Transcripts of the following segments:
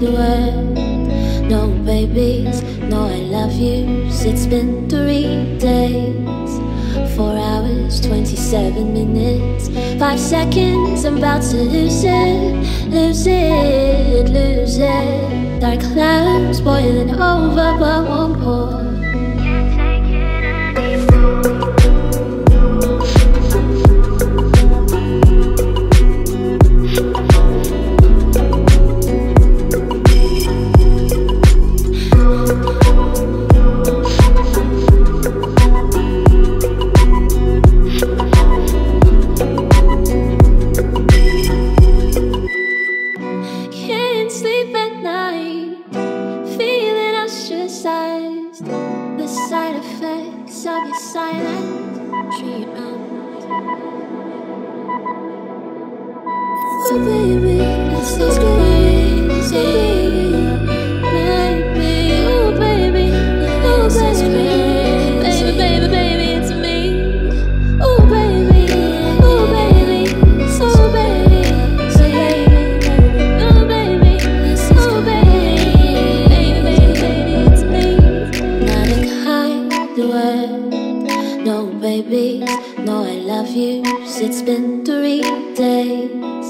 the world. No babies, no I love yous. It's been three days, four hours, 27 minutes, five seconds. I'm about to lose it, lose it, lose it. Dark clouds boiling over, but won't pour. The side effects of your silent treatment. Oh baby, this is crazy. No baby, no I love you. It's been three days,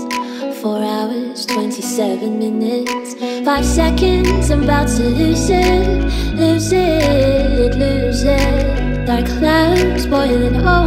four hours, twenty-seven minutes, five seconds. I'm about to lose it, lose it, lose it. Dark clouds boiling over.